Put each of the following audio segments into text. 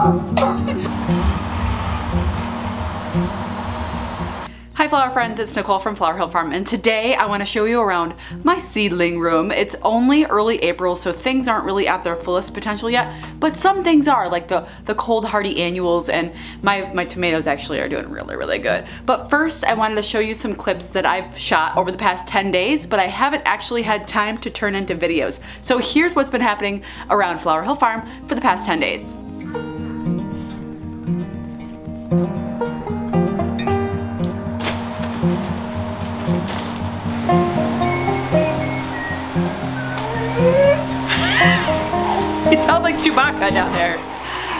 Hi flower friends, it's Nicole from Flower Hill Farm and today I want to show you around my seedling room. It's only early April so things aren't really at their fullest potential yet, but some things are like the, the cold hardy annuals and my, my tomatoes actually are doing really really good. But first I wanted to show you some clips that I've shot over the past 10 days but I haven't actually had time to turn into videos. So here's what's been happening around Flower Hill Farm for the past 10 days. You sound like Chewbacca down there.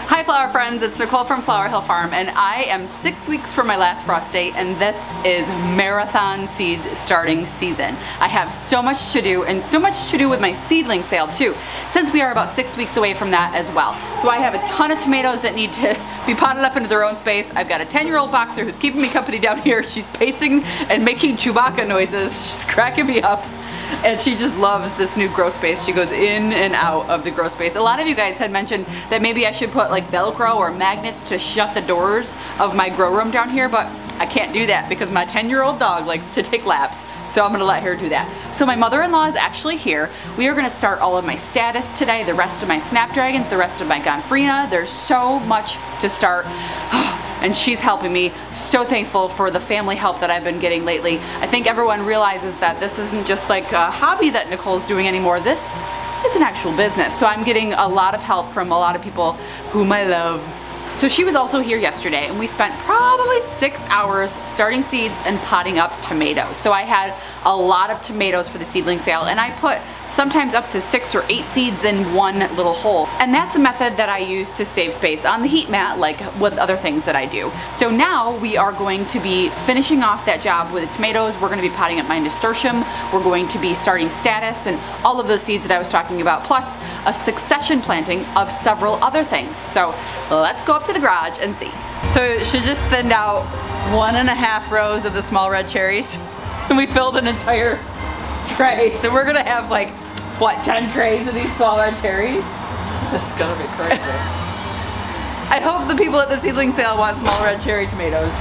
Hi flower friends, it's Nicole from Flower Hill Farm and I am six weeks from my last frost date and this is marathon seed starting season. I have so much to do and so much to do with my seedling sale too, since we are about six weeks away from that as well. So I have a ton of tomatoes that need to be potted up into their own space. I've got a 10 year old boxer who's keeping me company down here. She's pacing and making Chewbacca noises. She's cracking me up and she just loves this new grow space. She goes in and out of the grow space. A lot of you guys had mentioned that maybe I should put like Velcro or magnets to shut the doors of my grow room down here, but I can't do that because my 10 year old dog likes to take laps. So I'm gonna let her do that. So my mother-in-law is actually here. We are gonna start all of my statice today, the rest of my Snapdragons, the rest of my Gomphrena. There's so much to start. and she's helping me. So thankful for the family help that I've been getting lately. I think everyone realizes that this isn't just like a hobby that Nicole's doing anymore. This is an actual business. So I'm getting a lot of help from a lot of people whom I love. So she was also here yesterday and we spent probably six hours starting seeds and potting up tomatoes. So I had a lot of tomatoes for the seedling sale and I put sometimes up to six or eight seeds in one little hole. And that's a method that I use to save space on the heat mat like with other things that I do. So now we are going to be finishing off that job with the tomatoes. We're gonna be potting up my nasturtium. We're going to be starting statice and all of those seeds that I was talking about, plus a succession planting of several other things. So let's go up to the garage and see. So she just thinned out one and a half rows of the small red cherries and we filled an entire tray. So we're gonna have like, what, 10 trays of these small red cherries? It's gonna be crazy. I hope the people at the seedling sale want small red cherry tomatoes.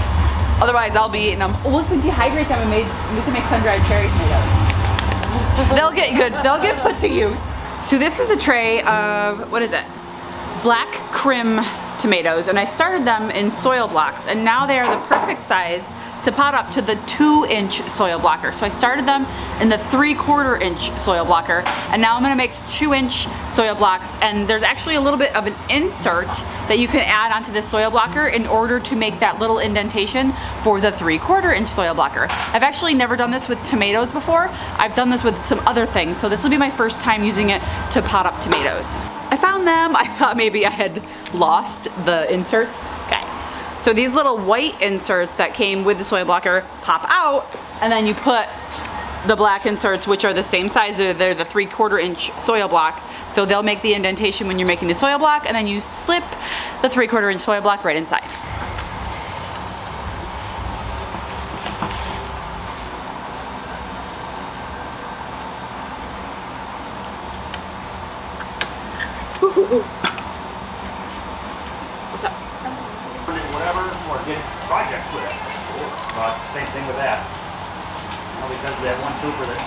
Otherwise I'll be eating them. Oh, we can dehydrate them and made, we can make sun-dried cherry tomatoes. they'll get good, they'll get put to use. So this is a tray of, what is it? Black Krim tomatoes and I started them in soil blocks and now they are the perfect size to pot up to the two inch soil blocker. So I started them in the three quarter inch soil blocker and now I'm gonna make two inch soil blocks and there's actually a little bit of an insert that you can add onto this soil blocker in order to make that little indentation for the three quarter inch soil blocker. I've actually never done this with tomatoes before. I've done this with some other things. So this will be my first time using it to pot up tomatoes. I found them. I thought maybe I had lost the inserts. So these little white inserts that came with the soil blocker pop out and then you put the black inserts which are the same size, they're the three quarter inch soil block. So they'll make the indentation when you're making the soil block and then you slip the three quarter inch soil block right inside. projects with it. But same thing with that. Well, because we have one trooper that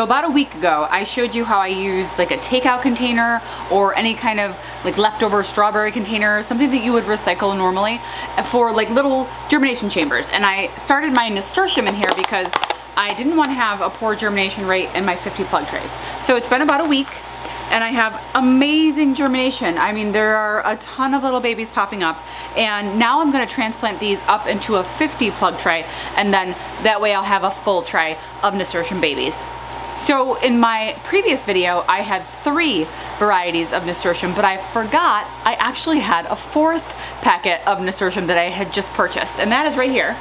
So about a week ago, I showed you how I used like a takeout container or any kind of like leftover strawberry container, something that you would recycle normally uh, for like little germination chambers. And I started my nasturtium in here because I didn't want to have a poor germination rate in my 50 plug trays. So it's been about a week and I have amazing germination. I mean, there are a ton of little babies popping up and now I'm gonna transplant these up into a 50 plug tray and then that way I'll have a full tray of nasturtium babies. So in my previous video, I had three varieties of nasturtium, but I forgot I actually had a fourth packet of nasturtium that I had just purchased, and that is right here.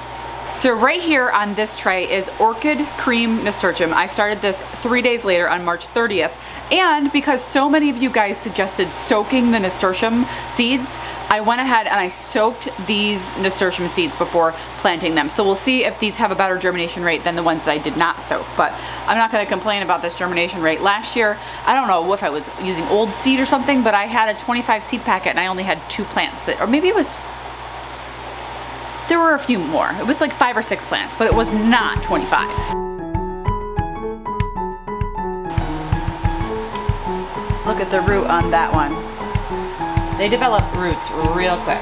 So right here on this tray is Orchid Cream Nasturtium. I started this three days later on March 30th. And because so many of you guys suggested soaking the nasturtium seeds, I went ahead and I soaked these nasturtium seeds before planting them. So we'll see if these have a better germination rate than the ones that I did not soak. But I'm not gonna complain about this germination rate. Last year, I don't know if I was using old seed or something, but I had a 25 seed packet and I only had two plants that, or maybe it was, there were a few more. It was like five or six plants, but it was not 25. Look at the root on that one. They develop roots real quick.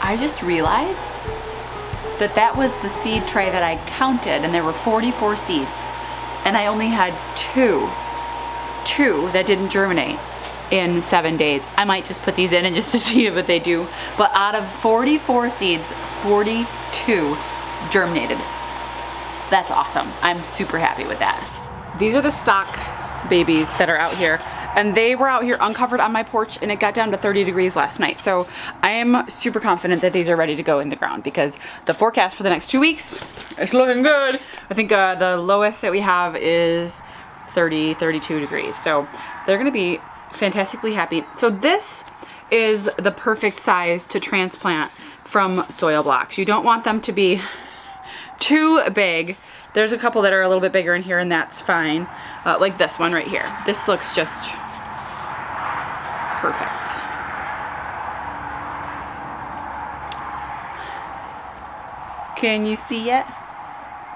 I just realized that that was the seed tray that I counted and there were 44 seeds and I only had two, two that didn't germinate in seven days. I might just put these in and just to see what they do. But out of 44 seeds, 42 germinated. That's awesome. I'm super happy with that. These are the stock babies that are out here and they were out here uncovered on my porch and it got down to 30 degrees last night. So I am super confident that these are ready to go in the ground because the forecast for the next two weeks is looking good. I think uh, the lowest that we have is 30, 32 degrees. So they're gonna be fantastically happy. So this is the perfect size to transplant from soil blocks. You don't want them to be too big. There's a couple that are a little bit bigger in here and that's fine. Uh, like this one right here. This looks just perfect. Can you see it?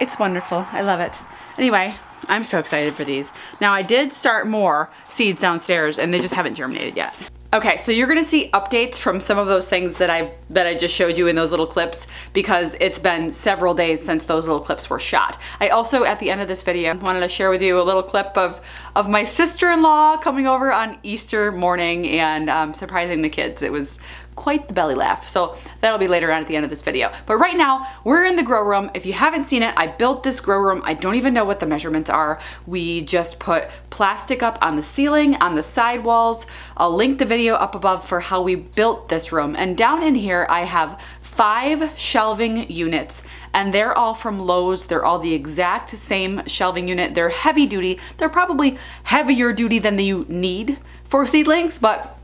It's wonderful. I love it. Anyway, I'm so excited for these. Now I did start more seeds downstairs and they just haven't germinated yet. Okay, so you're gonna see updates from some of those things that I that I just showed you in those little clips because it's been several days since those little clips were shot. I also, at the end of this video, wanted to share with you a little clip of, of my sister-in-law coming over on Easter morning and um, surprising the kids. It was quite the belly laugh. So that'll be later on at the end of this video. But right now, we're in the grow room. If you haven't seen it, I built this grow room. I don't even know what the measurements are. We just put plastic up on the ceiling, on the side walls. I'll link the video up above for how we built this room. And down in here, I have five shelving units and they're all from Lowe's. They're all the exact same shelving unit. They're heavy duty. They're probably heavier duty than you need for seedlings, but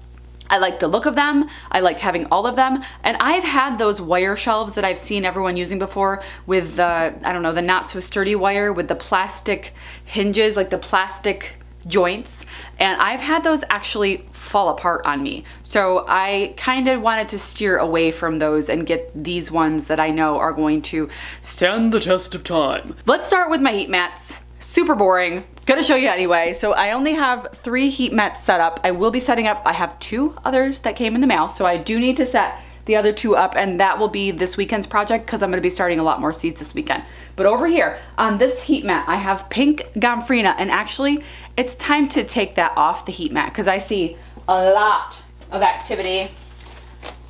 I like the look of them. I like having all of them. And I've had those wire shelves that I've seen everyone using before with the, I don't know, the not so sturdy wire with the plastic hinges, like the plastic joints. And I've had those actually fall apart on me. So I kind of wanted to steer away from those and get these ones that I know are going to stand the test of time. Let's start with my heat mats. Super boring, Gonna show you anyway. So I only have three heat mats set up. I will be setting up, I have two others that came in the mail. So I do need to set the other two up and that will be this weekend's project because I'm gonna be starting a lot more seeds this weekend. But over here on this heat mat, I have pink gomphrena and actually it's time to take that off the heat mat because I see a lot of activity.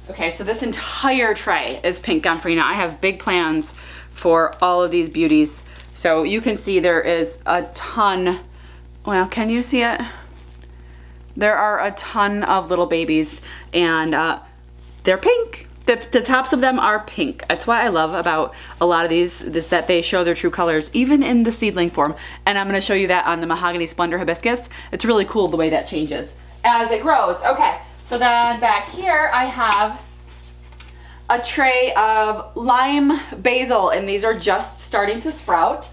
Okay, so this entire tray is pink gomphrena. I have big plans for all of these beauties. So you can see there is a ton, well, can you see it? There are a ton of little babies and uh, they're pink. The, the, tops of them are pink. That's what I love about a lot of these, is that they show their true colors, even in the seedling form. And I'm gonna show you that on the Mahogany Splendor Hibiscus. It's really cool the way that changes as it grows. Okay, so then back here I have a tray of lime basil and these are just starting to sprout.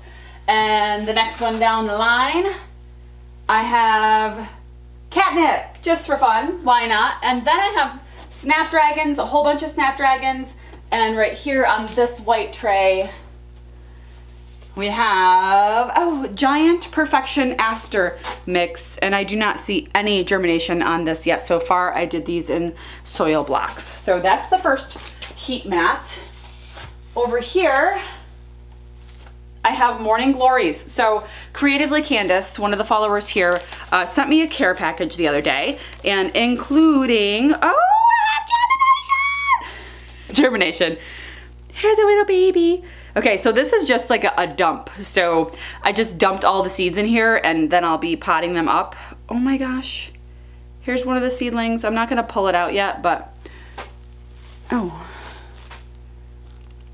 And the next one down the line, I have catnip, just for fun, why not? And then I have snapdragons, a whole bunch of snapdragons, and right here on this white tray, we have, oh, Giant Perfection Aster mix, and I do not see any germination on this yet. So far, I did these in soil blocks. So that's the first heat mat. Over here, I have Morning Glories. So Creatively Candace, one of the followers here, uh, sent me a care package the other day and including, oh, germination. Germination. Here's a little baby. Okay, so this is just like a, a, dump. So I just dumped all the seeds in here and then I'll be potting them up. Oh my gosh. Here's one of the seedlings. I'm not gonna pull it out yet, but Oh.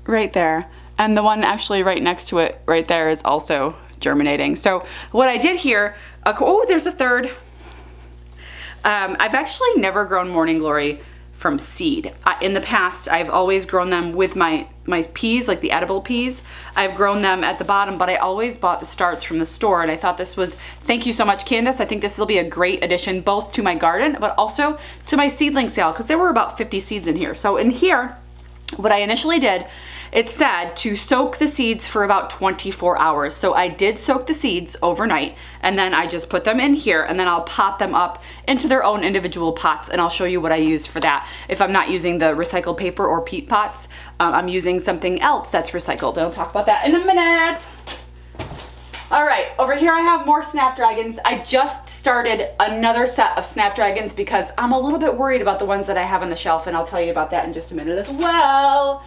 Right there. And the one actually right next to it, right there, is also germinating. So what I did here, oh, there's a third. Um, I've actually never grown Morning Glory from seed. Uh, in the past, I've always grown them with my, my peas, like the edible peas. I've grown them at the bottom, but I always bought the starts from the store, and I thought this was, thank you so much, Candace. I think this will be a great addition both to my garden, but also to my seedling sale, because there were about 50 seeds in here. So in here, what I initially did it said to soak the seeds for about 24 hours. So I did soak the seeds overnight and then I just put them in here and then I'll pot them up into their own individual pots and I'll show you what I use for that. If I'm not using the recycled paper or peat pots, um, I'm using something else that's recycled and I'll talk about that in a minute. All right, over here I have more Snapdragons. I just started another set of Snapdragons because I'm a little bit worried about the ones that I have on the shelf and I'll tell you about that in just a minute as well.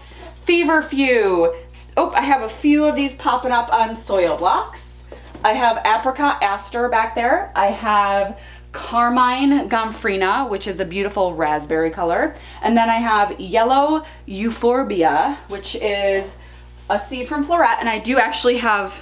Feverfew. Oh, I have a few of these popping up on soil blocks. I have apricot aster back there. I have carmine gomphrena, which is a beautiful raspberry color. And then I have yellow euphorbia, which is a seed from Floret. And I do actually have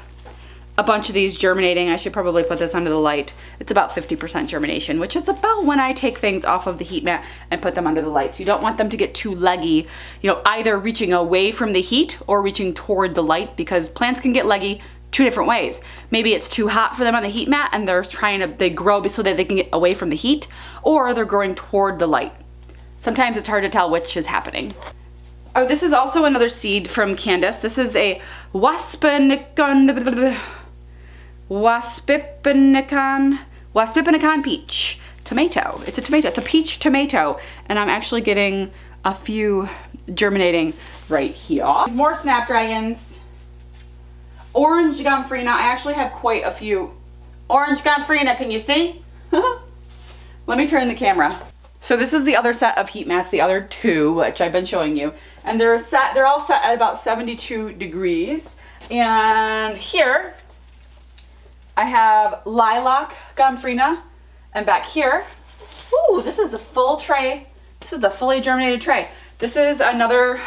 a bunch of these germinating. I should probably put this under the light. It's about 50% germination, which is about when I take things off of the heat mat and put them under the lights. You don't want them to get too leggy, you know, either reaching away from the heat or reaching toward the light because plants can get leggy two different ways. Maybe it's too hot for them on the heat mat and they're trying to, they grow so that they can get away from the heat or they're growing toward the light. Sometimes it's hard to tell which is happening. Oh, this is also another seed from Candace. This is a Waspinagon, Waspipinacan, Waspipinacan peach tomato. It's a tomato, it's a peach tomato. And I'm actually getting a few germinating right here. More snapdragons. Orange gomphrena, I actually have quite a few. Orange gomphrena, can you see? Let me turn the camera. So this is the other set of heat mats, the other two, which I've been showing you. And they're set, they're all set at about 72 degrees. And here, I have lilac gomphrena. And back here, ooh, this is a full tray. This is the fully germinated tray. This is another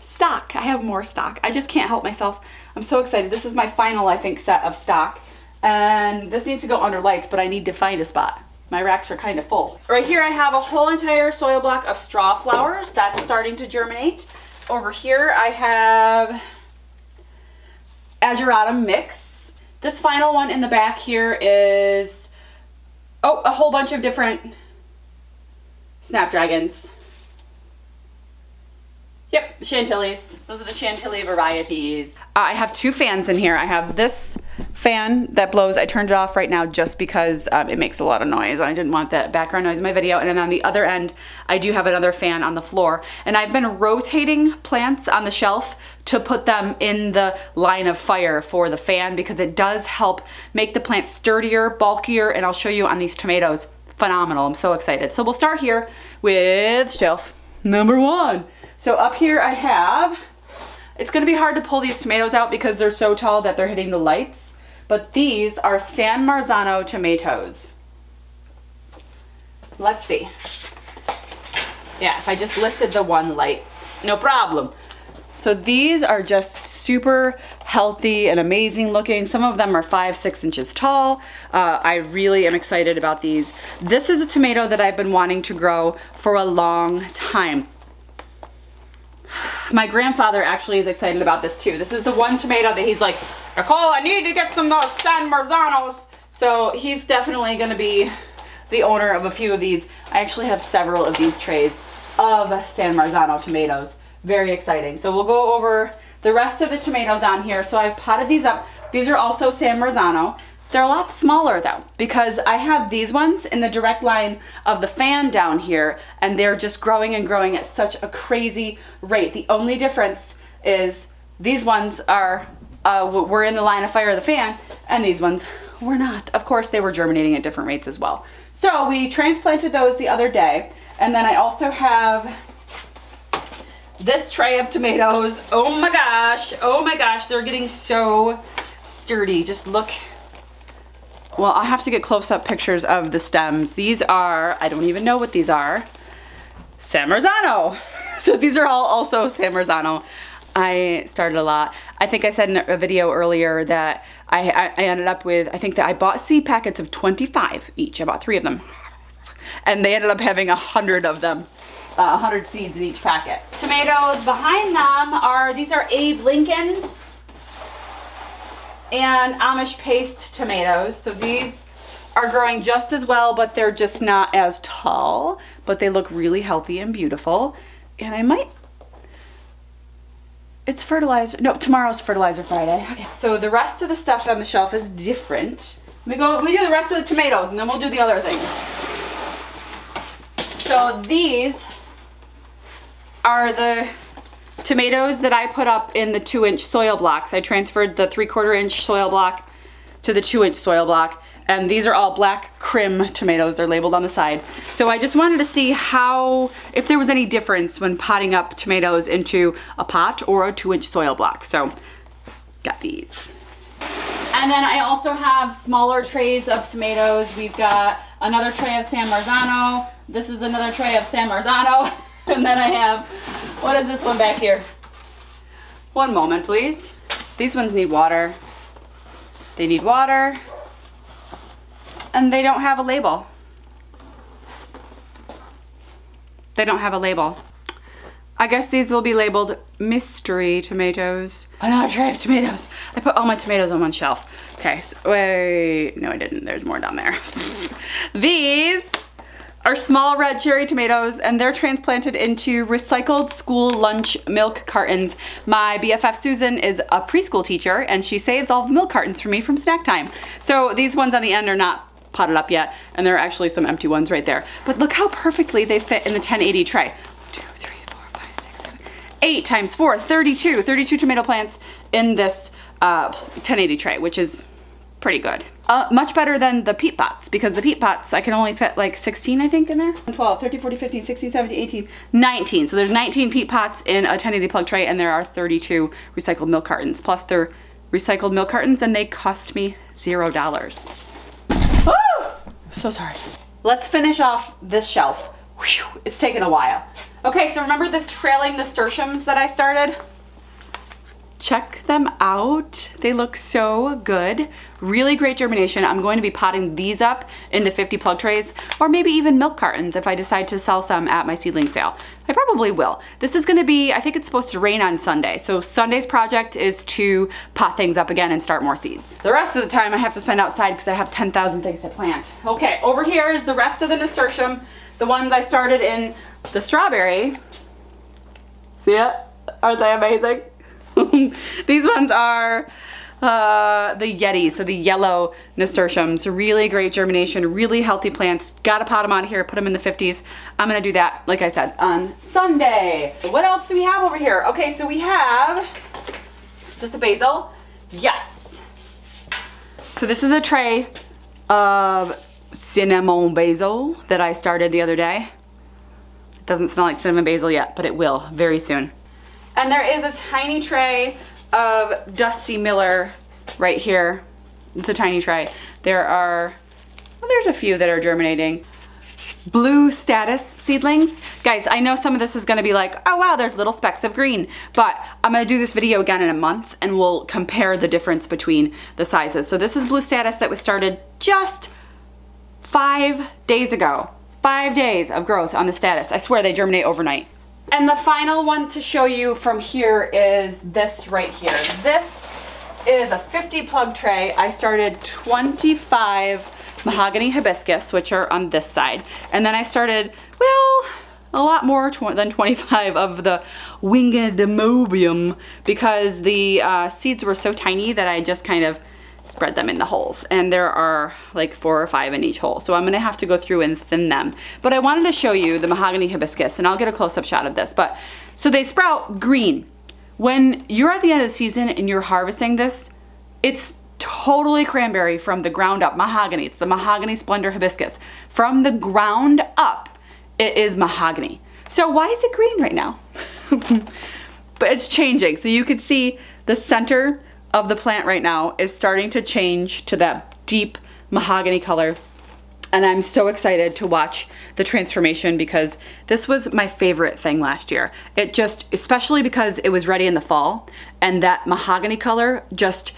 stock. I have more stock. I just can't help myself. I'm so excited. This is my final, I think, set of stock. And this needs to go under lights, but I need to find a spot. My racks are kind of full. Right here I have a whole entire soil block of straw flowers. That's starting to germinate. Over here I have ageratum mix. This final one in the back here is, oh, a whole bunch of different snapdragons. Yep, chantillies. Those are the chantilly varieties. I have two fans in here. I have this fan that blows. I turned it off right now just because um, it makes a lot of noise. I didn't want that background noise in my video. And then on the other end, I do have another fan on the floor. And I've been rotating plants on the shelf to put them in the line of fire for the fan because it does help make the plant sturdier, bulkier, and I'll show you on these tomatoes. Phenomenal, I'm so excited. So we'll start here with shelf number one. So up here I have, it's gonna be hard to pull these tomatoes out because they're so tall that they're hitting the lights, but these are San Marzano tomatoes. Let's see. Yeah, if I just lifted the one light, no problem. So these are just super healthy and amazing looking. Some of them are five, six inches tall. Uh, I really am excited about these. This is a tomato that I've been wanting to grow for a long time. My grandfather actually is excited about this too. This is the one tomato that he's like, Nicole, I need to get some of those San Marzanos. So he's definitely gonna be the owner of a few of these. I actually have several of these trays of San Marzano tomatoes. Very exciting. So we'll go over the rest of the tomatoes on here. So I've potted these up. These are also San Marzano. They're a lot smaller though because I have these ones in the direct line of the fan down here and they're just growing and growing at such a crazy rate. The only difference is these ones are uh, were in the line of fire of the fan and these ones were not. Of course they were germinating at different rates as well. So we transplanted those the other day and then I also have this tray of tomatoes. Oh my gosh, oh my gosh, they're getting so sturdy. Just look well, I have to get close-up pictures of the stems. These are, I don't even know what these are. San Marzano. so these are all also San Marzano. I started a lot. I think I said in a video earlier that I, I, ended up with, I think that I bought seed packets of 25 each. I bought three of them. And they ended up having a hundred of them. Uh, 100 seeds in each packet. Tomatoes behind them are, these are Abe Lincolns and Amish paste tomatoes. So these are growing just as well, but they're just not as tall, but they look really healthy and beautiful. And I might it's fertilizer. No, tomorrow's fertilizer Friday. Okay. So the rest of the stuff on the shelf is different. Let me go, let me do the rest of the tomatoes and then we'll do the other things. So these are the tomatoes that I put up in the two inch soil blocks. I transferred the three quarter inch soil block to the two inch soil block and these are all black Krim tomatoes. They're labeled on the side. So I just wanted to see how, if there was any difference when potting up tomatoes into a pot or a two inch soil block. So got these. And then I also have smaller trays of tomatoes. We've got another tray of San Marzano. This is another tray of San Marzano. and then I have, what is this one back here? One moment, please. These ones need water. They need water and they don't have a label. They don't have a label. I guess these will be labeled mystery tomatoes. I'm not Another tray of tomatoes. I put all my tomatoes on one shelf. Okay, so wait, no I didn't, there's more down there. these are small red cherry tomatoes and they're transplanted into recycled school lunch milk cartons. My BFF Susan is a preschool teacher and she saves all the milk cartons for me from snack time. So these ones on the end are not potted up yet, and there are actually some empty ones right there. But look how perfectly they fit in the 1080 tray. Two, three, four, five, six, seven, eight times four, 32. 32 tomato plants in this uh, 1080 tray, which is pretty good. Uh, much better than the peat pots because the peat pots, I can only fit like 16, I think, in there. 12, 13, 14, 15, 16, 17, 18, 19. So there's 19 peat pots in a 1080 plug tray and there are 32 recycled milk cartons. Plus they're recycled milk cartons and they cost me zero dollars. So sorry. Let's finish off this shelf. Whew, it's taken a while. Okay, so remember the trailing nasturtiums that I started? Check them out. They look so good. Really great germination. I'm going to be potting these up into 50 plug trays or maybe even milk cartons if I decide to sell some at my seedling sale. I probably will. This is gonna be, I think it's supposed to rain on Sunday. So Sunday's project is to pot things up again and start more seeds. The rest of the time I have to spend outside because I have 10,000 things to plant. Okay, over here is the rest of the nasturtium. The ones I started in the strawberry. See it? Aren't they amazing? These ones are uh, the Yeti, so the yellow nasturtiums. Really great germination, really healthy plants. Gotta pot them out of here, put them in the 50s. I'm gonna do that, like I said, on Sunday. What else do we have over here? Okay, so we have, is this a basil? Yes. So this is a tray of cinnamon basil that I started the other day. It doesn't smell like cinnamon basil yet, but it will very soon. And there is a tiny tray of Dusty Miller right here. It's a tiny tray. There are, well, there's a few that are germinating. Blue statice seedlings. Guys, I know some of this is gonna be like, oh wow, there's little specks of green, but I'm gonna do this video again in a month and we'll compare the difference between the sizes. So this is Blue statice that was started just five days ago. Five days of growth on the statice. I swear they germinate overnight. And the final one to show you from here is this right here. This is a 50 plug tray. I started 25 mahogany hibiscus, which are on this side. And then I started, well, a lot more tw than 25 of the winged mobium because the uh, seeds were so tiny that I just kind of spread them in the holes. And there are like four or five in each hole. So I'm gonna have to go through and thin them. But I wanted to show you the mahogany hibiscus and I'll get a close-up shot of this. But so they sprout green. When you're at the end of the season and you're harvesting this it's totally cranberry from the ground up. Mahogany. It's the mahogany splendor hibiscus. From the ground up it is mahogany. So why is it green right now? But it's changing. So you could see the center of the plant right now is starting to change to that deep mahogany color. and I'm so excited to watch the transformation because this was my favorite thing last year. It just, especially because it was ready in the fall and that mahogany color just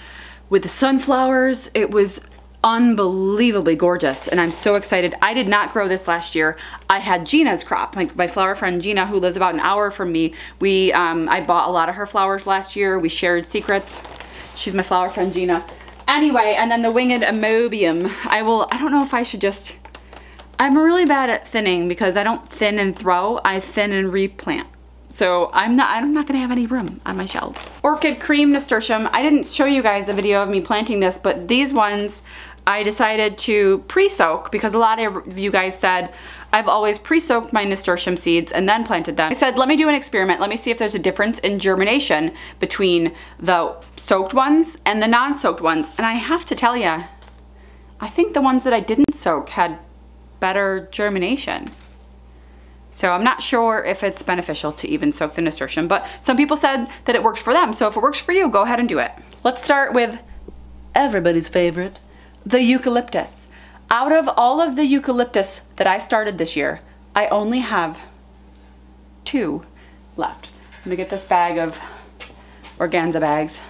with the sunflowers, it was unbelievably gorgeous and I'm so excited. I did not grow this last year. I had Gina's crop, my, my flower friend Gina who lives about an hour from me. We, um, I bought a lot of her flowers last year. We shared secrets. She's my flower friend Gina. Anyway, and then the winged ammobium. I will, I don't know if I should just, I'm really bad at thinning because I don't thin and throw, I thin and replant. So I'm not, I'm not gonna have any room on my shelves. Orchid cream nasturtium. I didn't show you guys a video of me planting this, but these ones I decided to pre-soak because a lot of you guys said, I've always pre-soaked my nasturtium seeds and then planted them. I said, let me do an experiment. Let me see if there's a difference in germination between the soaked ones and the non-soaked ones. And I have to tell you, I think the ones that I didn't soak had better germination. So I'm not sure if it's beneficial to even soak the nasturtium, but some people said that it works for them. So if it works for you, go ahead and do it. Let's start with everybody's favorite, the eucalyptus. Out of all of the eucalyptus that I started this year, I only have two left. Let me get this bag of organza bags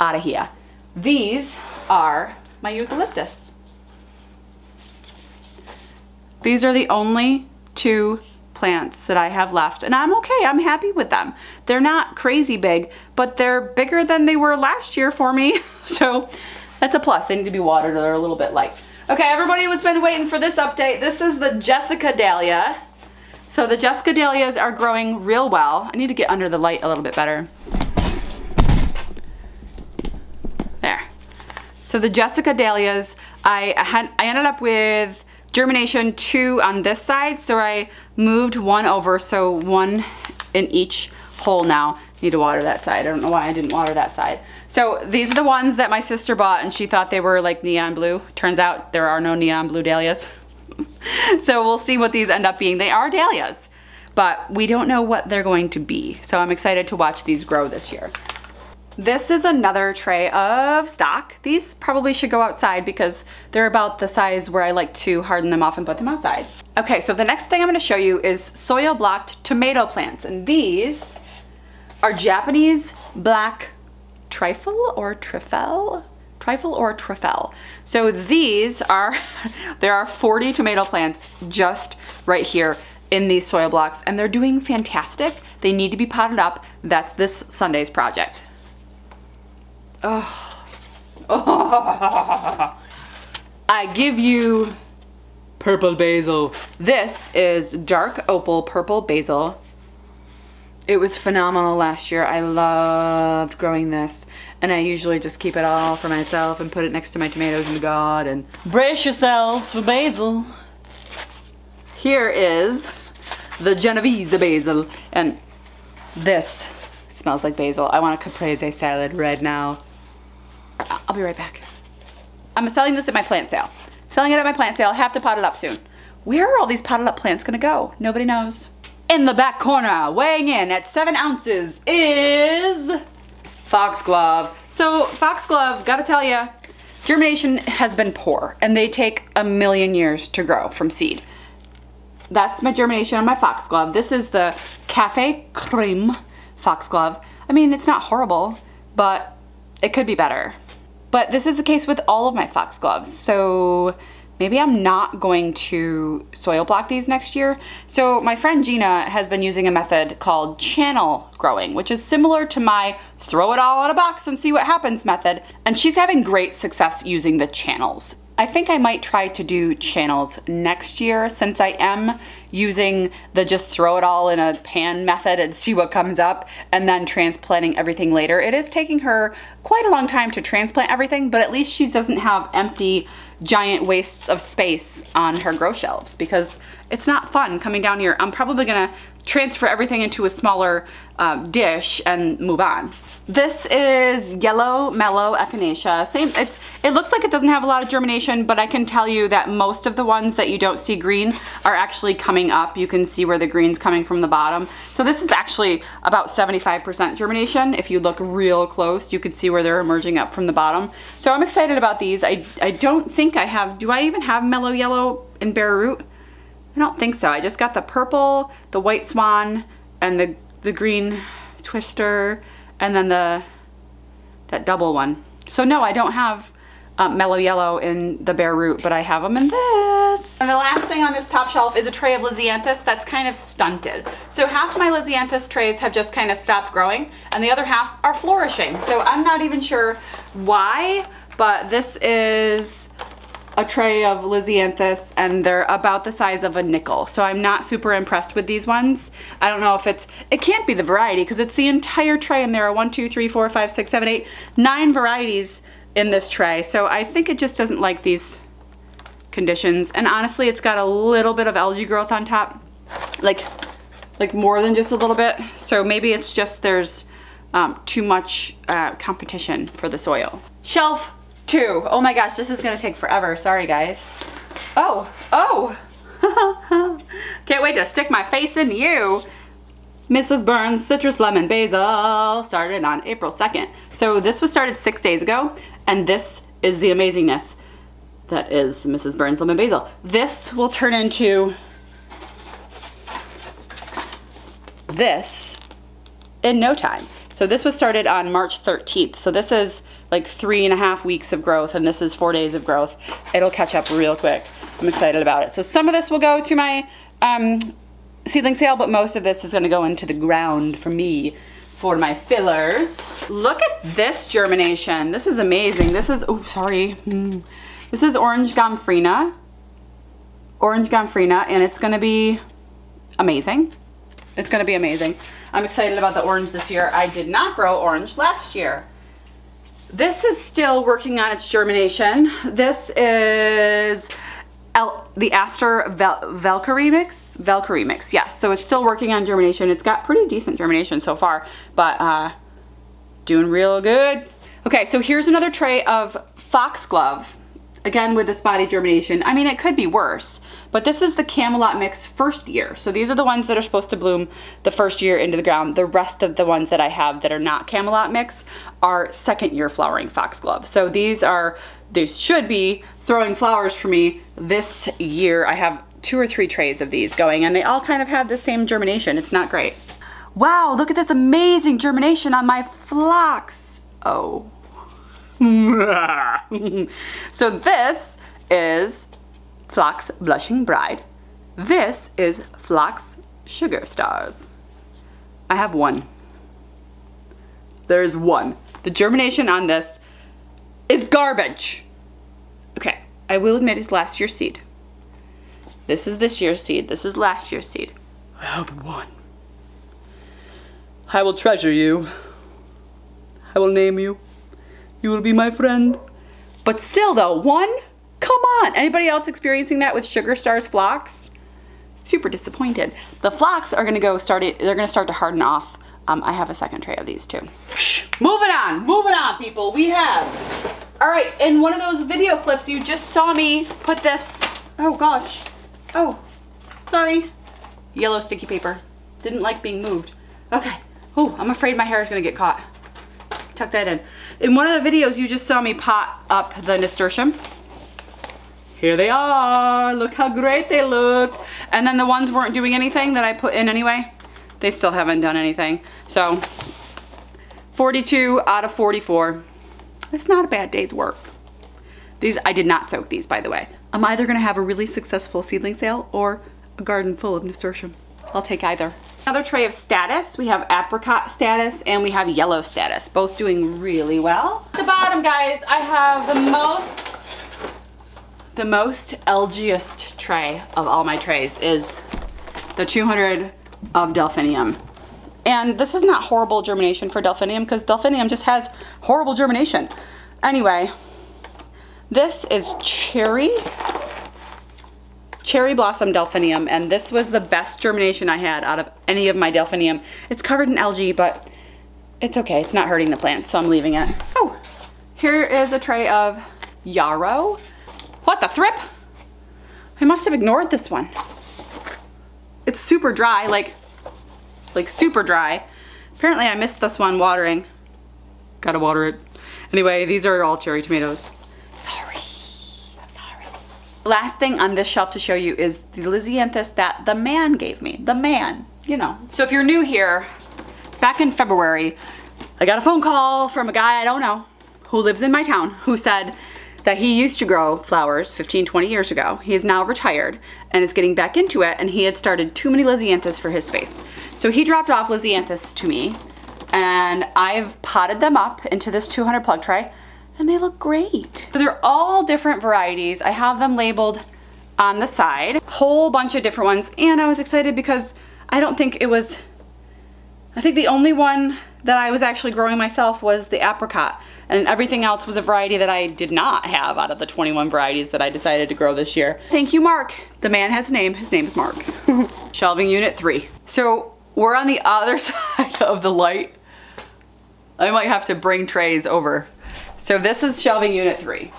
out of here. These are my eucalyptus. These are the only two plants that I have left and I'm okay, I'm happy with them. They're not crazy big, but they're bigger than they were last year for me. So that's a plus. They need to be watered or they're a little bit light. Okay, everybody has been waiting for this update. This is the Jessica Dahlia. So the Jessica Dahlias are growing real well. I need to get under the light a little bit better. There. So the Jessica Dahlias, I had I ended up with germination two on this side, so I moved one over, so one in each hole now. Need to water that side. I don't know why I didn't water that side. So these are the ones that my sister bought and she thought they were like neon blue. Turns out there are no neon blue dahlias. so we'll see what these end up being. They are dahlias, but we don't know what they're going to be. So I'm excited to watch these grow this year. This is another tray of stock. These probably should go outside because they're about the size where I like to harden them off and put them outside. Okay, so the next thing I'm gonna show you is soil blocked tomato plants. And these are Japanese black trifle or trifle? Trifle or trifle. So these are, there are 40 tomato plants just right here in these soil blocks and they're doing fantastic. They need to be potted up. That's this Sunday's project. Oh. oh. I give you purple basil. This is dark opal purple basil. It was phenomenal last year. I loved growing this. And I usually just keep it all for myself and put it next to my tomatoes in the garden. Brace yourselves for basil. Here is the Genovese basil. And this smells like basil. I want a caprese salad right now. I'll be right back. I'm selling this at my plant sale. Selling it at my plant sale. I have to pot it up soon. Where are all these potted up plants gonna go? Nobody knows. In the back corner, weighing in at seven ounces is foxglove. So foxglove, gotta tell you, germination has been poor and they take a million years to grow from seed. That's my germination on my foxglove. This is the Cafe Creme foxglove. I mean, it's not horrible, but it could be better. But this is the case with all of my foxgloves. So maybe I'm not going to soil block these next year. So my friend Gina has been using a method called channel growing, which is similar to my throw it all in a box and see what happens method. And she's having great success using the channels. I think I might try to do channels next year since I am using the just throw it all in a pan method and see what comes up and then transplanting everything later. It is taking her quite a long time to transplant everything, but at least she doesn't have empty giant wastes of space on her grow shelves because it's not fun coming down here. I'm probably gonna transfer everything into a smaller um, dish and move on. This is yellow mellow echinacea. Same, it's, it looks like it doesn't have a lot of germination, but I can tell you that most of the ones that you don't see green are actually coming up. You can see where the green's coming from the bottom. So this is actually about 75% germination. If you look real close, you could see where they're emerging up from the bottom. So I'm excited about these. I, I don't think I have, do I even have mellow yellow and bare root? I don't think so. I just got the purple, the white swan, and the, the green twister, and then the that double one. So no, I don't have um, mellow yellow in the bare root, but I have them in this. And the last thing on this top shelf is a tray of Lisianthus that's kind of stunted. So half my Lisianthus trays have just kind of stopped growing and the other half are flourishing. So I'm not even sure why, but this is a tray of Lisianthus and they're about the size of a nickel. So I'm not super impressed with these ones. I don't know if it's, it can't be the variety because it's the entire tray and there are one, two, three, four, five, six, seven, eight, nine varieties in this tray. So I think it just doesn't like these conditions. And honestly, it's got a little bit of algae growth on top, like, like more than just a little bit. So maybe it's just there's um, too much uh, competition for the soil. Shelf two. Oh my gosh, this is gonna take forever. Sorry guys. Oh, oh. Can't wait to stick my face in you. Mrs. Burns Citrus Lemon Basil started on April 2nd. So this was started six days ago and this is the amazingness that is Mrs. Burns Lemon Basil. This will turn into this in no time. So this was started on March 13th. So this is like three and a half weeks of growth and this is four days of growth. It'll catch up real quick. I'm excited about it. So some of this will go to my um, seedling sale, but most of this is gonna go into the ground for me for my fillers. Look at this germination. This is amazing. This is, oh, sorry. Mm. This is orange gomphrena. Orange gomphrena, and it's gonna be amazing. It's gonna be amazing. I'm excited about the orange this year. I did not grow orange last year. This is still working on its germination. This is El the Aster Vel Valkyrie mix? Valkyrie mix, yes. So it's still working on germination. It's got pretty decent germination so far, but uh, doing real good. Okay, so here's another tray of foxglove again with the spotty germination. I mean, it could be worse, but this is the Camelot mix first year. So these are the ones that are supposed to bloom the first year into the ground. The rest of the ones that I have that are not Camelot mix are second year flowering foxglove. So these are, these should be throwing flowers for me this year. I have two or three trays of these going and they all kind of have the same germination. It's not great. Wow, look at this amazing germination on my phlox. Oh. so this is Phlox Blushing Bride. This is Phlox Sugar Stars. I have one. There is one. The germination on this is garbage. Okay, I will admit it's last year's seed. This is this year's seed. This is last year's seed. I have one. I will treasure you. I will name you. You will be my friend. But still though, one? Come on. Anybody else experiencing that with Sugar Stars phlox? Super disappointed. The phlox are gonna go start it, they're gonna start to harden off. Um, I have a second tray of these too. Moving on, moving on people. We have, all right, in one of those video clips you just saw me put this, oh gosh. Oh, sorry. Yellow sticky paper. Didn't like being moved. Okay. Oh, I'm afraid my hair is gonna get caught tuck that in. In one of the videos, you just saw me pot up the nasturtium. Here they are. Look how great they look. And then the ones weren't doing anything that I put in anyway. They still haven't done anything. So 42 out of 44. It's not a bad day's work. These, I did not soak these, by the way. I'm either gonna have a really successful seedling sale or a garden full of nasturtium. I'll take either. Another tray of statice, We have apricot statice and we have yellow statice, both doing really well. At the bottom, guys, I have the most, the most algiest tray of all my trays is the 200 of Delphinium. And this is not horrible germination for Delphinium because Delphinium just has horrible germination. Anyway, this is cherry cherry blossom delphinium and this was the best germination I had out of any of my delphinium. It's covered in algae, but it's okay. It's not hurting the plant, so I'm leaving it. Oh, here is a tray of yarrow. What the thrip? I must have ignored this one. It's super dry, like, like super dry. Apparently I missed this one watering. Gotta water it. Anyway, these are all cherry tomatoes. Last thing on this shelf to show you is the Lisianthus that the man gave me. The man, you know. So if you're new here, back in February, I got a phone call from a guy I don't know who lives in my town who said that he used to grow flowers 15, 20 years ago. He is now retired and is getting back into it and he had started too many Lisianthus for his space. So he dropped off Lisianthus to me and I've potted them up into this 200 plug tray and they look great. So they're all different varieties. I have them labeled on the side, whole bunch of different ones. And I was excited because I don't think it was, I think the only one that I was actually growing myself was the apricot and everything else was a variety that I did not have out of the 21 varieties that I decided to grow this year. Thank you, Mark. The man has a name, his name is Mark. Shelving unit three. So we're on the other side of the light. I might have to bring trays over. So this is shelving unit three.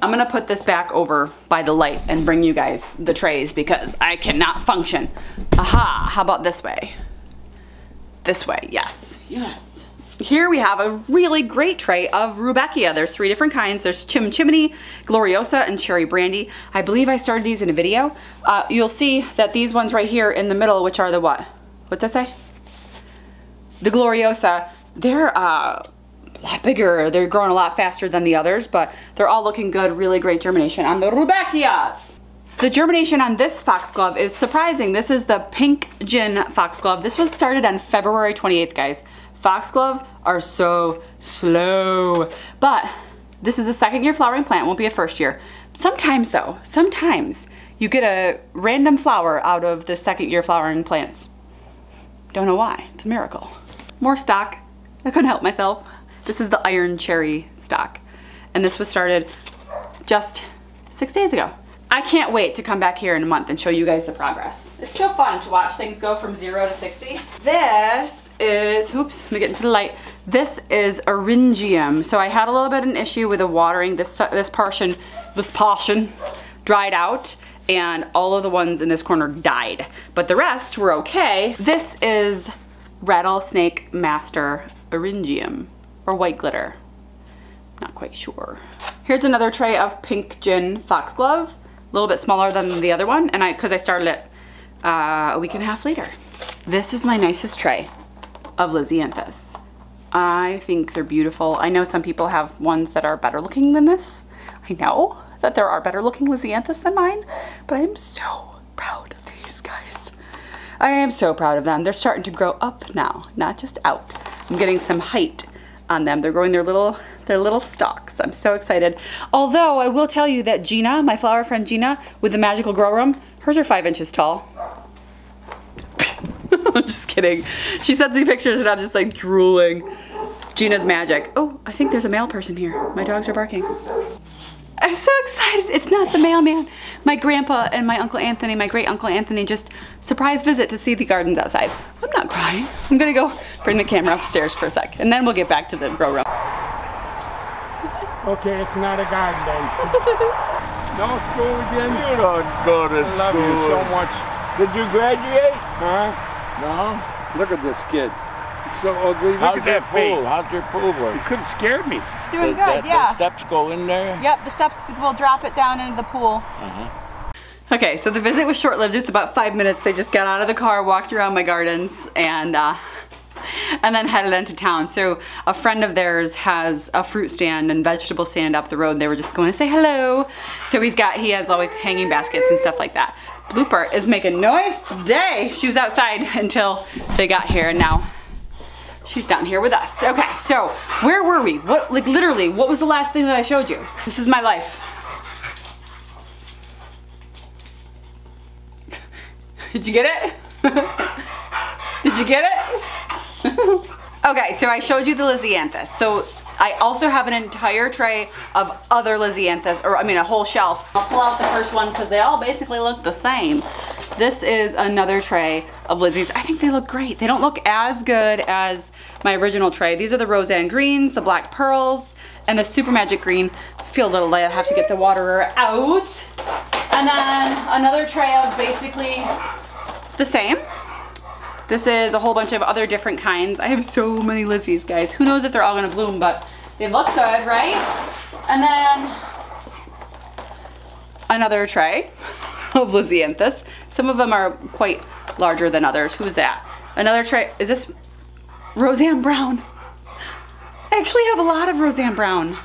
I'm gonna put this back over by the light and bring you guys the trays because I cannot function. Aha, how about this way? This way, yes, yes. Here we have a really great tray of Rudbeckia. There's three different kinds. There's Chim Chiminee, Gloriosa, and Cherry Brandy. I believe I started these in a video. Uh, you'll see that these ones right here in the middle, which are the what? What's that say? The Gloriosa, they're uh, lot bigger. They're growing a lot faster than the others, but they're all looking good. Really great germination on the Rudbeckias. The germination on this foxglove is surprising. This is the Pink Gin Foxglove. This was started on February 28th, guys. Foxglove are so slow, but this is a second year flowering plant, won't be a first year. Sometimes though, sometimes you get a random flower out of the second year flowering plants. Don't know why, it's a miracle. More stock, I couldn't help myself. This is the iron cherry stock. And this was started just six days ago. I can't wait to come back here in a month and show you guys the progress. It's so fun to watch things go from zero to 60. This is, oops, let me get into the light. This is Eryngium. So I had a little bit of an issue with the watering. This, this portion, this portion dried out and all of the ones in this corner died. But the rest were okay. This is Rattlesnake Master Eryngium or white glitter. Not quite sure. Here's another tray of pink gin foxglove a little bit smaller than the other one, and I because I started it uh, a week and a half later. This is my nicest tray of Lisianthus. I think they're beautiful. I know some people have ones that are better looking than this. I know that there are better looking Lisianthus than mine, but I'm so proud of these guys. I am so proud of them. They're starting to grow up now, not just out. I'm getting some height on them. They're growing their little their little stalks. I'm so excited. Although I will tell you that Gina, my flower friend Gina, with the magical grow room, hers are five inches tall. I'm just kidding. She sends me pictures and I'm just like drooling. Gina's magic. Oh, I think there's a male person here. My dogs are barking. I'm so excited. It's not the mailman. My grandpa and my Uncle Anthony, my great Uncle Anthony, just surprise visit to see the gardens outside. I'm not crying. I'm gonna go bring the camera upstairs for a sec and then we'll get back to the grow room. Okay, it's not a garden then. no school again? You don't go to I love school. you so much. Did you graduate? Huh? No. Look at this kid. He's so ugly. Look How's at that pool? face. How's your pool You work? could have scared me. Doing Does good, that- yeah. The steps go in there? Yep, the steps will drop it down into the pool. Okay, so the visit was short-lived. It's about five minutes. They just got out of the car, walked around my gardens, and uh, and then headed into town. So a friend of theirs has a fruit stand and vegetable stand up the road. They were just going to say hello. So he's got, he has always hanging baskets and stuff like that. Blooper is making noise today. She was outside until they got here and now she's down here with us. Okay, so where were we? What, like literally, what was the last thing that I showed you? This is my life. Did you get it? Did you get it? okay, so I showed you the Lisianthus. So I also have an entire tray of other Lisianthus, or I mean a whole shelf. I'll pull out the first one because they all basically look the same. This is another tray of Lizzie's. I think they look great. They don't look as good as my original tray. These are the Rosanne greens, the black pearls, and the super magic green. I feel a little light, I have to get the waterer out. And then another tray of basically the same. This is a whole bunch of other different kinds. I have so many Lizzie's, guys. Who knows if they're all gonna bloom, but they look good, right? And then another tray of Lisianthus. Some of them are quite larger than others. Who's that? Another tray, is this Rosanne Brown? I actually have a lot of Rosanne Brown.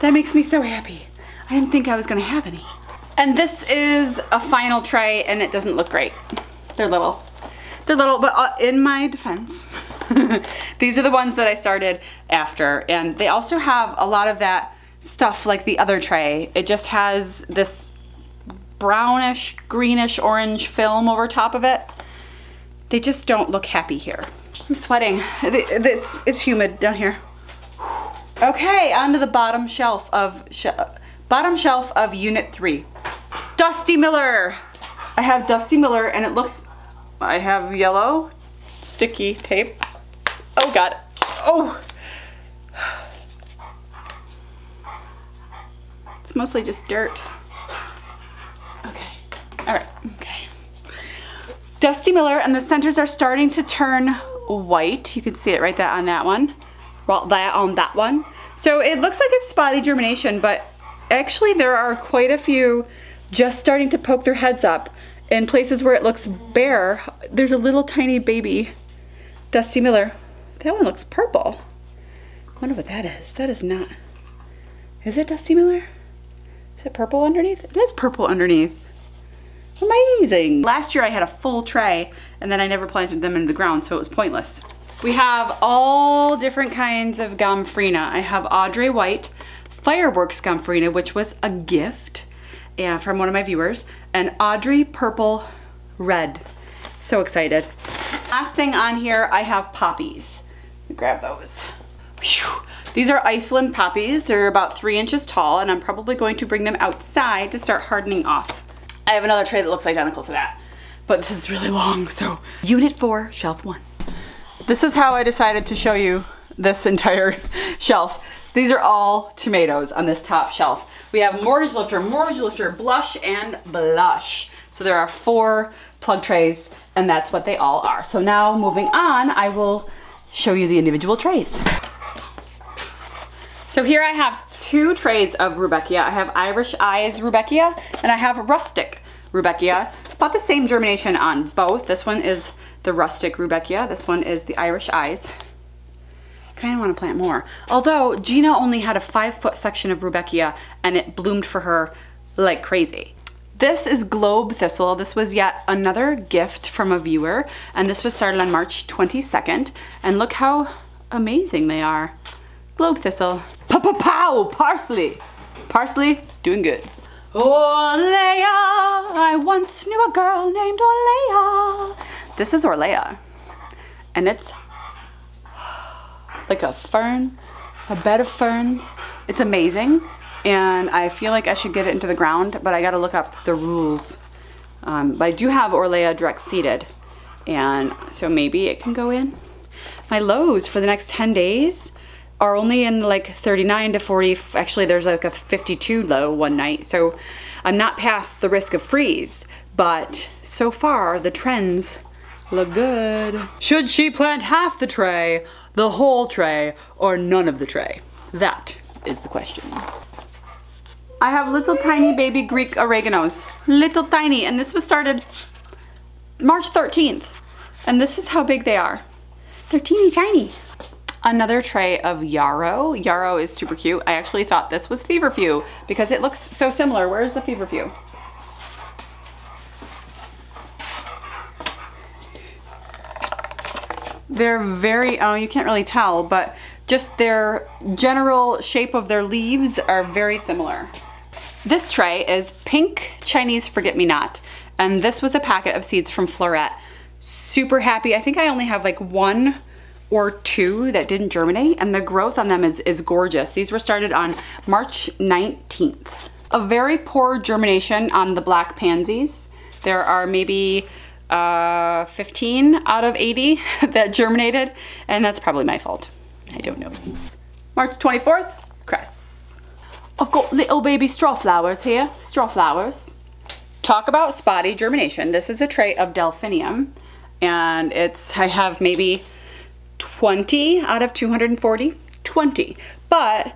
That makes me so happy. I didn't think I was gonna have any. And this is a final tray and it doesn't look great. They're little. They're little, but uh, in my defense, these are the ones that I started after. And they also have a lot of that stuff like the other tray. It just has this brownish, greenish, orange film over top of it. They just don't look happy here. I'm sweating. It's, it's humid down here. Okay, onto the bottom shelf of sh bottom shelf of unit three. Dusty Miller. I have Dusty Miller and it looks, I have yellow sticky tape. Oh God. Oh. It's mostly just dirt. Okay. All right. Okay. Dusty Miller and the centers are starting to turn white. You can see it right there on that one. Right there on that one. So it looks like it's spotty germination, but actually there are quite a few just starting to poke their heads up. In places where it looks bare, there's a little tiny baby Dusty Miller. That one looks purple. I wonder what that is. That is not. Is it Dusty Miller? Is it purple underneath? It is purple underneath. Amazing. Last year I had a full tray and then I never planted them into the ground so it was pointless. We have all different kinds of Gomphrena. I have Audrey White, Fireworks Gomphrena, which was a gift yeah, from one of my viewers, and Audrey Purple Red. So excited. Last thing on here, I have poppies. Grab those. Whew. These are Iceland poppies. They're about three inches tall, and I'm probably going to bring them outside to start hardening off. I have another tray that looks identical to that, but this is really long, so. Unit four, shelf one. This is how I decided to show you this entire shelf. These are all tomatoes on this top shelf. We have Mortgage Lifter, Mortgage Lifter, Blush, and Blush. So there are four plug trays, and that's what they all are. So now moving on, I will show you the individual trays. So here I have two trays of Rudbeckia. I have Irish Eyes Rudbeckia, and I have Rustic Rudbeckia. About the same germination on both. This one is the rustic Rudbeckia. This one is the Irish Eyes. Kind of want to plant more. Although Gina only had a five foot section of Rudbeckia and it bloomed for her like crazy. This is Globe Thistle. This was yet another gift from a viewer and this was started on March 22nd. And look how amazing they are. Globe Thistle. Pa-pa-pow! Parsley! Parsley, doing good. Orlaya, I once knew a girl named Orlea. This is Orlaya, and it's like a fern, a bed of ferns. It's amazing, and I feel like I should get it into the ground, but I gotta look up the rules. Um, but I do have Orlaya direct seeded, and so maybe it can go in. My lows for the next 10 days are only in like 39 to 40. Actually, there's like a 52 low one night. So I'm not past the risk of freeze, but so far the trends look good. Should she plant half the tray, the whole tray, or none of the tray? That is the question. I have little tiny baby Greek oreganos. Little tiny, and this was started March 13th. And this is how big they are. They're teeny tiny another tray of yarrow. Yarrow is super cute. I actually thought this was feverfew because it looks so similar. Where's the feverfew? They're very, oh, you can't really tell, but just their general shape of their leaves are very similar. This tray is pink Chinese forget-me-not, and this was a packet of seeds from Floret. Super happy. I think I only have like one or two that didn't germinate and the growth on them is, is gorgeous. These were started on March 19th. A very poor germination on the black pansies. There are maybe uh, 15 out of 80 that germinated and that's probably my fault. I don't know. March 24th, cress. I've got little baby straw flowers here, straw flowers. Talk about spotty germination. This is a tray of delphinium and it's, I have maybe 20 out of 240, 20. But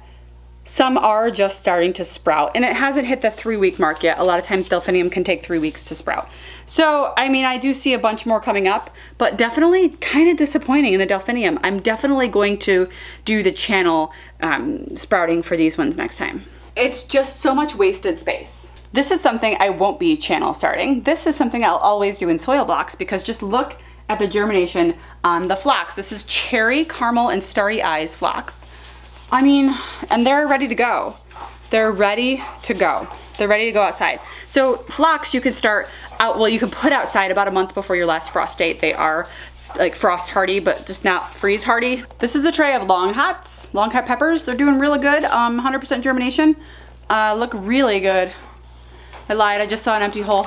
some are just starting to sprout and it hasn't hit the three week mark yet. A lot of times delphinium can take three weeks to sprout. So, I mean, I do see a bunch more coming up, but definitely kind of disappointing in the delphinium. I'm definitely going to do the channel um, sprouting for these ones next time. It's just so much wasted space. This is something I won't be channel starting. This is something I'll always do in soil blocks because just look at the germination on the phlox. This is cherry, caramel, and starry eyes phlox. I mean, and they're ready to go. They're ready to go. They're ready to go outside. So phlox you can start out, well you can put outside about a month before your last frost date. They are like frost hardy, but just not freeze hardy. This is a tray of long hots, long hot peppers. They're doing really good, 100% um, germination. Uh, look really good. I lied, I just saw an empty hole.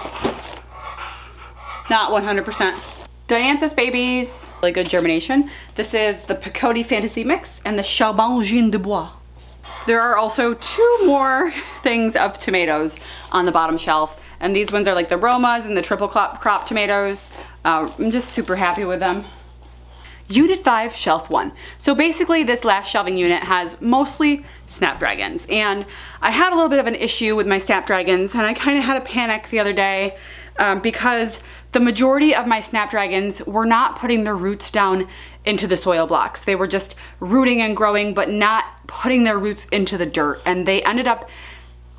Not 100%. Dianthus babies, really good germination. This is the Picotee Fantasy Mix and the Chabaud Jeanne Dionis. There are also two more things of tomatoes on the bottom shelf. And these ones are like the Romas and the triple crop, crop tomatoes. Uh, I'm just super happy with them. Unit 5, Shelf 1. So basically this last shelving unit has mostly Snapdragons and I had a little bit of an issue with my Snapdragons and I kind of had a panic the other day um, because the majority of my Snapdragons were not putting their roots down into the soil blocks. They were just rooting and growing, but not putting their roots into the dirt. And they ended up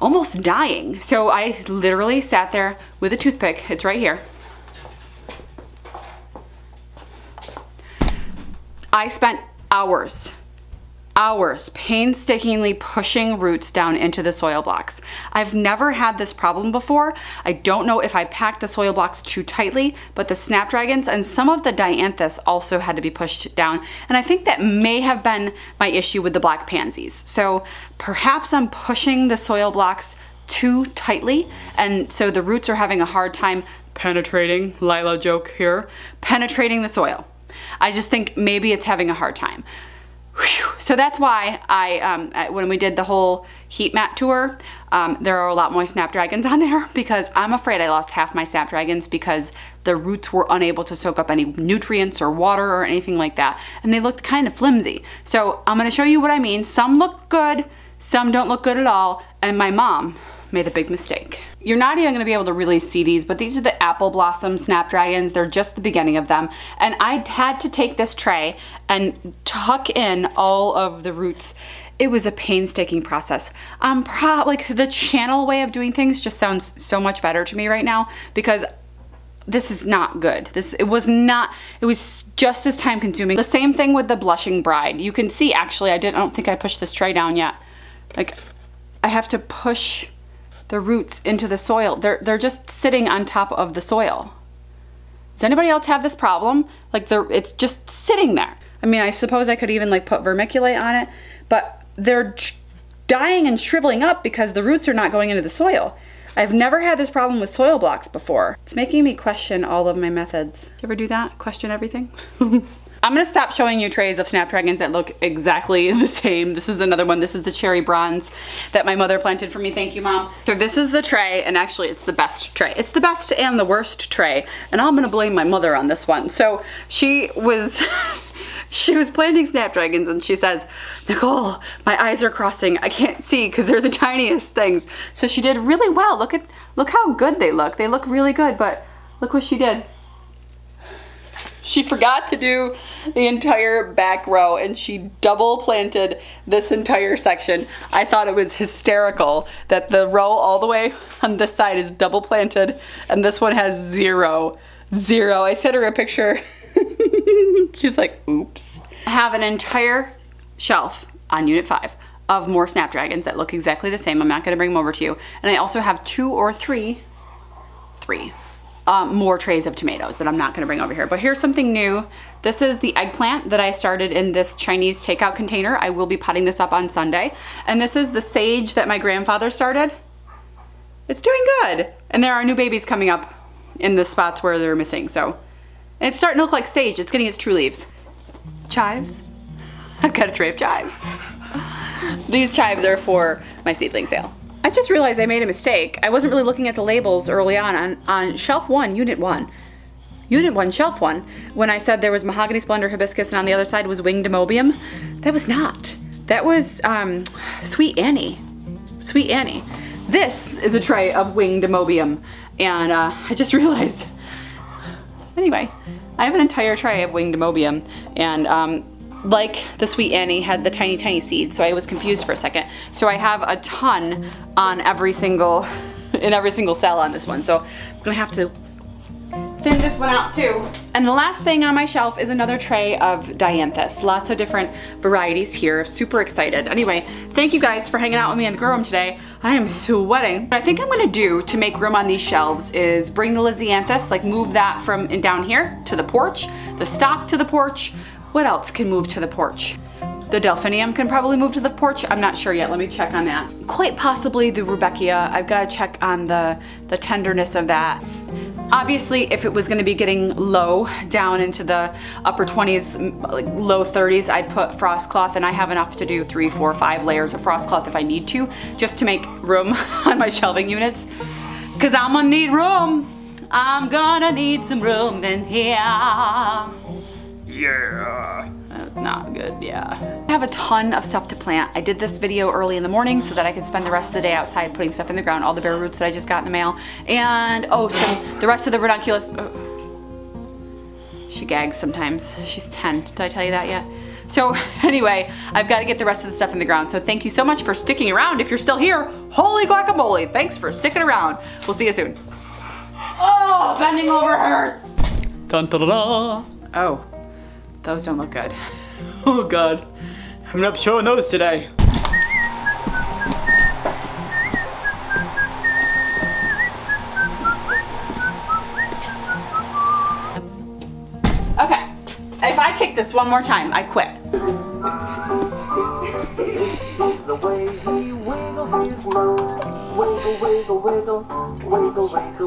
almost dying. So I literally sat there with a toothpick, it's right here. I spent hours hours painstakingly pushing roots down into the soil blocks. I've never had this problem before. I don't know if I packed the soil blocks too tightly, but the snapdragons and some of the dianthus also had to be pushed down. And I think that may have been my issue with the black pansies. So perhaps I'm pushing the soil blocks too tightly and so the roots are having a hard time penetrating, Lila joke here, penetrating the soil. I just think maybe it's having a hard time. So that's why I, um, when we did the whole heat mat tour, um, there are a lot more snapdragons on there because I'm afraid I lost half my snapdragons because the roots were unable to soak up any nutrients or water or anything like that. And they looked kind of flimsy. So I'm gonna show you what I mean. Some look good, some don't look good at all. And my mom made a big mistake. You're not even gonna be able to really see these, but these are the apple blossom snapdragons. They're just the beginning of them. And I had to take this tray and tuck in all of the roots. It was a painstaking process. I'm proud, like the channel way of doing things just sounds so much better to me right now because this is not good. This It was not, it was just as time consuming. The same thing with the blushing bride. You can see actually, I didn't, I don't think I pushed this tray down yet. Like I have to push the roots into the soil. They're, they're just sitting on top of the soil. Does anybody else have this problem? Like they're, it's just sitting there. I mean, I suppose I could even like put vermiculite on it, but they're dying and shriveling up because the roots are not going into the soil. I've never had this problem with soil blocks before. It's making me question all of my methods. You ever do that? Question everything? I'm gonna stop showing you trays of Snapdragons that look exactly the same. This is another one. This is the cherry bronze that my mother planted for me. Thank you, mom. So this is the tray, and actually it's the best tray. It's the best and the worst tray, and I'm gonna blame my mother on this one. So she was, she was planting Snapdragons and she says, Nicole, my eyes are crossing. I can't see because they're the tiniest things. So she did really well. Look at, look how good they look. They look really good, but look what she did. She forgot to do the entire back row and she double planted this entire section. I thought it was hysterical that the row all the way on this side is double planted and this one has zero, zero. I sent her a picture. She's like, oops. I have an entire shelf on unit five of more Snapdragons that look exactly the same. I'm not gonna bring them over to you. And I also have two or three, three um, more trays of tomatoes that I'm not gonna bring over here. But here's something new. This is the eggplant that I started in this Chinese takeout container. I will be potting this up on Sunday. And this is the sage that my grandfather started. It's doing good. And there are new babies coming up in the spots where they're missing, so. It's starting to look like sage. It's getting its true leaves. Chives. I've got a tray of chives. These chives are for my seedling sale. I just realized I made a mistake. I wasn't really looking at the labels early on on, on shelf one, unit one. Unit one, shelf one, when I said there was mahogany splendor hibiscus and on the other side was winged ammobium. That was not. That was um, Sweet Annie. Sweet Annie. This is a tray of winged ammobium and uh, I just realized. Anyway, I have an entire tray of winged ammobium and um, like the Sweet Annie had the tiny, tiny seeds, so I was confused for a second. So I have a ton on every single, in every single cell on this one. So I'm gonna have to thin this one out too. And the last thing on my shelf is another tray of dianthus. Lots of different varieties here. Super excited. Anyway, thank you guys for hanging out with me in the grow room today. I am sweating. What I think I'm gonna do to make room on these shelves is bring the Lisianthus, like move that from down here to the porch, the stock to the porch, what else can move to the porch? The delphinium can probably move to the porch. I'm not sure yet. Let me check on that. Quite possibly the rudbeckia. I've got to check on the, the tenderness of that. Obviously, if it was going to be getting low down into the upper 20s, like low 30s, I'd put frost cloth and I have enough to do three, four, five layers of frost cloth if I need to, just to make room on my shelving units. Cause I'm gonna need room. I'm gonna need some room in here. Yeah. Not good, yeah. I have a ton of stuff to plant. I did this video early in the morning so that I could spend the rest of the day outside putting stuff in the ground, all the bare roots that I just got in the mail. And, oh, some, the rest of the ranunculus. Oh. She gags sometimes. She's 10. Did I tell you that yet? So anyway, I've got to get the rest of the stuff in the ground. So thank you so much for sticking around. If you're still here, holy guacamole. Thanks for sticking around. We'll see you soon. Oh, bending over hurts. Dun, da, da, da. Oh, those don't look good. Oh God, I'm not showing those today. Okay, if I kick this one more time, I quit.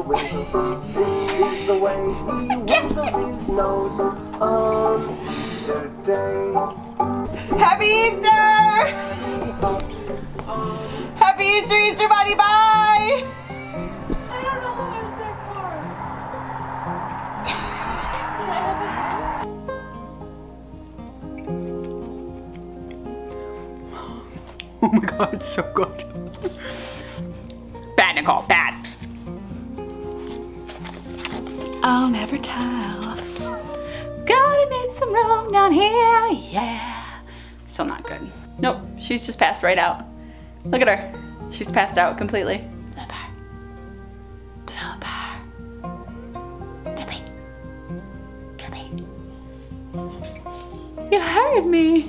Wiggle, wiggle, wiggle. This is the way he wiggles his nose on Easter Day. Happy Easter! Happy Easter, Easter Bunny, bye! Oh my god, it's so good. Bad, Nicole, bad. I'll never tell. Gotta need some room down here, yeah. Still not good. Nope, she's just passed right out. Look at her. She's passed out completely. Blooper. Blooper. Bloopy. Bloopy. You heard me.